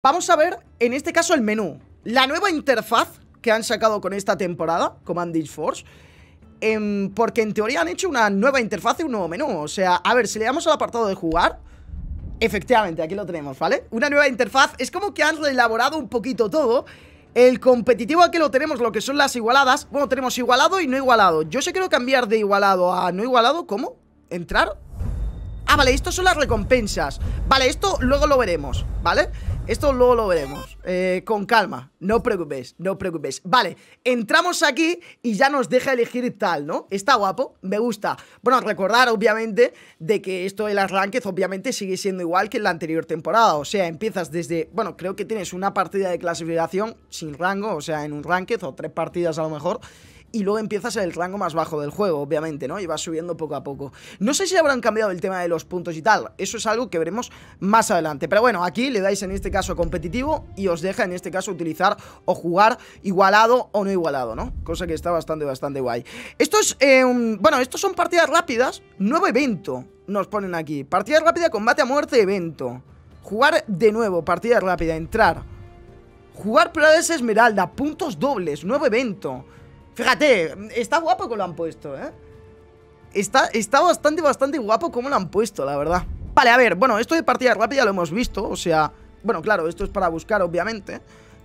Vamos a ver, en este caso, el menú. La nueva interfaz que han sacado con esta temporada, Command Force. Em, porque en teoría han hecho una nueva interfaz y un nuevo menú. O sea, a ver, si le damos al apartado de jugar... Efectivamente, aquí lo tenemos, ¿vale? Una nueva interfaz, es como que han reelaborado un poquito todo El competitivo aquí lo tenemos, lo que son las igualadas Bueno, tenemos igualado y no igualado Yo sé quiero cambiar de igualado a no igualado ¿Cómo? ¿Entrar? Ah, vale, esto son las recompensas Vale, esto luego lo veremos, ¿vale? Esto luego lo veremos eh, Con calma, no preocupéis, no preocupéis Vale, entramos aquí y ya nos deja elegir tal, ¿no? Está guapo, me gusta. Bueno, recordar obviamente de que esto del Ranked obviamente sigue siendo igual que en la anterior temporada. O sea, empiezas desde, bueno, creo que tienes una partida de clasificación sin rango O sea, en un Ranked o tres partidas a lo mejor y luego empiezas en el rango más bajo del juego, obviamente, ¿no? Y vas subiendo poco a poco. No sé si habrán cambiado el tema de los puntos y tal, eso es algo que veremos más adelante. Pero bueno, aquí le dais en este caso competitivo y os deja en este caso utilizar o jugar igualado o no igualado, ¿no? Cosa que está bastante, bastante guay. Esto es, eh, bueno, estos son partidas rápidas, nuevo evento, nos ponen aquí. Partida rápida, combate a muerte, evento. Jugar de nuevo, partida rápida, entrar. Jugar Prades Esmeralda, puntos dobles, nuevo evento. Fíjate, está guapo como lo han puesto, ¿eh? Está, está bastante, bastante guapo como lo han puesto, la verdad Vale, a ver, bueno, esto de partida rápida lo hemos visto, o sea... Bueno, claro, esto es para buscar, obviamente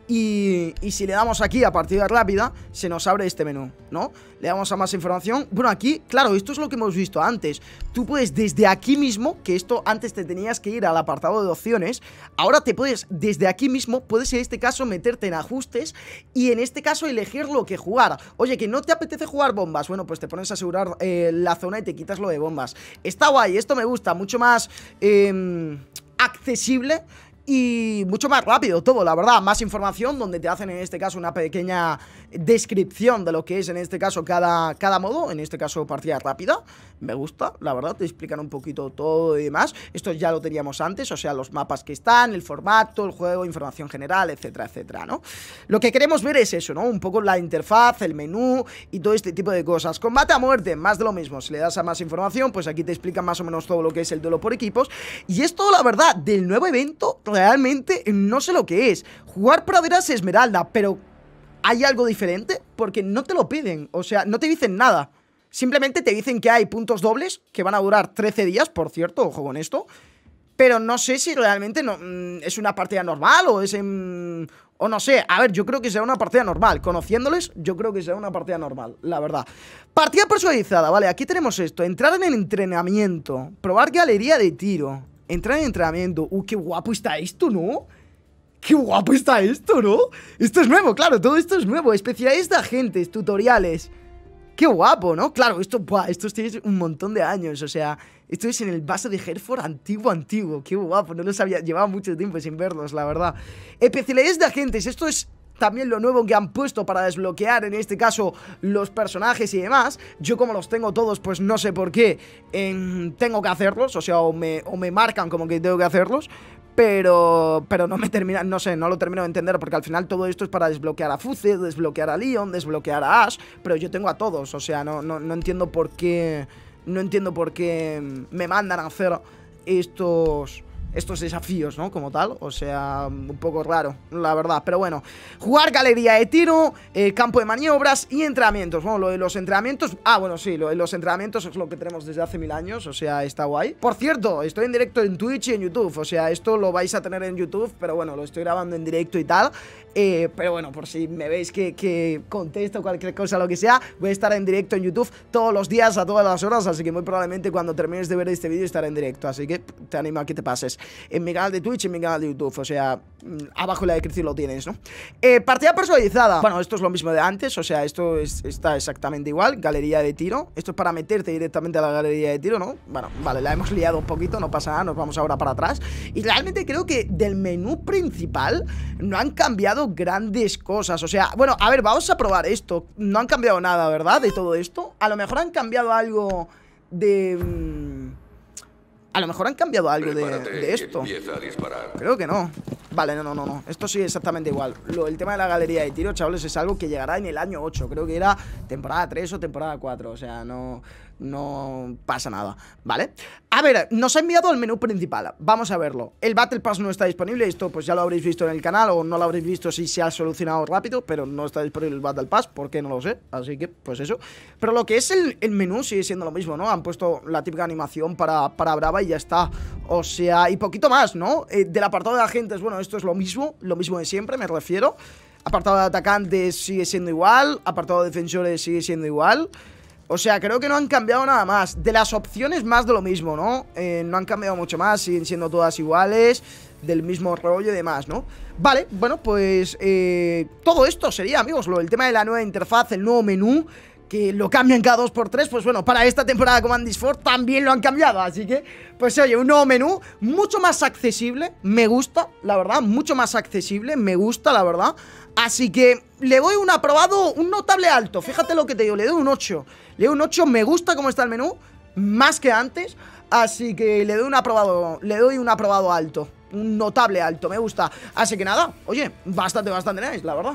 y, si le damos aquí a partida rápida, se nos abre este menú, ¿no? Le damos a más información. Bueno, aquí, claro, esto es lo que hemos visto antes. Tú puedes desde aquí mismo, que esto antes te tenías que ir al apartado de opciones, ahora te puedes, desde aquí mismo, puedes en este caso meterte en ajustes y en este caso elegir lo que jugar. Oye, que no te apetece jugar bombas, bueno, pues te pones a asegurar eh, la zona y te quitas lo de bombas. Está guay, esto me gusta, mucho más... Eh, accesible y mucho más rápido todo, la verdad, más información donde te hacen en este caso una pequeña descripción de lo que es en este caso cada, cada modo, en este caso partida rápida, me gusta, la verdad, te explican un poquito todo y demás, esto ya lo teníamos antes, o sea, los mapas que están, el formato, el juego, información general, etcétera, etcétera, ¿no? Lo que queremos ver es eso, ¿no? Un poco la interfaz, el menú y todo este tipo de cosas. Combate a muerte, más de lo mismo, si le das a más información, pues aquí te explican más o menos todo lo que es el duelo por equipos, y esto, la verdad, del nuevo evento realmente no sé lo que es. Jugar praderas esmeralda, pero ¿hay algo diferente? Porque no te lo piden, o sea, no te dicen nada. Simplemente te dicen que hay puntos dobles que van a durar 13 días, por cierto, ojo con esto. Pero no sé si realmente no, mm, es una partida normal o es en... O no sé, a ver, yo creo que será una partida normal Conociéndoles, yo creo que será una partida normal, la verdad Partida personalizada, vale, aquí tenemos esto Entrar en el entrenamiento Probar galería de tiro Entrar en entrenamiento. ¡Uh, qué guapo está esto, ¿no? ¡Qué guapo está esto, ¿no? Esto es nuevo, claro, todo esto es nuevo. Especialidades de agentes, tutoriales. ¡Qué guapo, ¿no? Claro, esto, buah, esto tiene un montón de años, o sea, esto es en el vaso de Hereford antiguo, antiguo. ¡Qué guapo! No lo sabía, llevaba mucho tiempo sin verlos, la verdad. Especialidades de agentes, esto es también lo nuevo que han puesto para desbloquear en este caso los personajes y demás. Yo como los tengo todos, pues no sé por qué tengo que hacerlos, o sea, o me, o me marcan como que tengo que hacerlos. Pero, pero no me termina, no sé, no lo termino de entender porque al final todo esto es para desbloquear a Fuze, desbloquear a Leon, desbloquear a Ash, pero yo tengo a todos, o sea, no, no, no entiendo por qué, no entiendo por qué me mandan a hacer estos estos desafíos, ¿no? Como tal, o sea, un poco raro, la verdad, pero bueno. Jugar galería de tiro, eh, campo de maniobras y entrenamientos. Bueno, lo de los entrenamientos, ah, bueno, sí, lo de los entrenamientos es lo que tenemos desde hace mil años, o sea, está guay. Por cierto, estoy en directo en Twitch y en YouTube, o sea, esto lo vais a tener en YouTube, pero bueno, lo estoy grabando en directo y tal. Eh, pero bueno, por si me veis que, contesto cualquier cosa, lo que sea, voy a estar en directo en YouTube todos los días, a todas las horas, así que muy probablemente cuando termines de ver este vídeo estaré en directo, así que te animo a que te pases en mi canal de Twitch y en mi canal de YouTube. O sea, mm, abajo en la descripción lo tienes, ¿no? Eh, partida personalizada. Bueno, esto es lo mismo de antes. O sea, esto está exactamente igual. Galería de tiro. Esto es para meterte directamente a la galería de tiro, ¿no? Bueno, vale, la hemos liado un poquito, no pasa nada. Nos vamos ahora para atrás. Y realmente creo que del menú principal no han cambiado grandes cosas. O sea, bueno, a ver, vamos a probar esto. No han cambiado nada, ¿verdad? De todo esto. A lo mejor han cambiado algo de... A lo mejor han cambiado algo de, esto. Creo que no. Vale, no, no, no, no. Esto sigue exactamente igual. El tema de la galería de tiro, chavales, es algo que llegará en el año 8. Creo que era temporada 3 o temporada 4. O sea, no... no pasa nada, ¿vale? A ver, nos ha enviado al menú principal, vamos a verlo. El Battle Pass no está disponible, esto pues ya lo habréis visto en el canal o no lo habréis visto si se ha solucionado rápido, pero no está disponible el Battle Pass, ¿por qué no lo sé? Así que, pues eso. Pero lo que es el, menú sigue siendo lo mismo, ¿no? Han puesto la típica animación para, para Brava y ya está. O sea, y poquito más, ¿no? Eh, del apartado de agentes, bueno, esto es lo mismo, lo mismo de siempre, me refiero. Apartado de atacantes sigue siendo igual, apartado de defensores sigue siendo igual. O sea, creo que no han cambiado nada más. De las opciones, más de lo mismo, ¿no? Eh, no han cambiado mucho más, siguen siendo todas iguales, del mismo rollo y demás, ¿no? Vale, bueno, pues eh, todo esto sería, amigos, lo, el tema de la nueva interfaz, el nuevo menú que lo cambian cada dos por tres, pues bueno, para esta temporada Command 4 también lo han cambiado, así que, pues oye, un nuevo menú mucho más accesible, me gusta, la verdad, mucho más accesible, me gusta, la verdad, así que le doy un aprobado, un notable alto, fíjate lo que te digo, le doy un 8, le doy un 8, me gusta cómo está el menú, más que antes, así que le doy un aprobado, le doy un aprobado alto, un notable alto, me gusta, así que nada, oye, bastante, bastante nice, la verdad.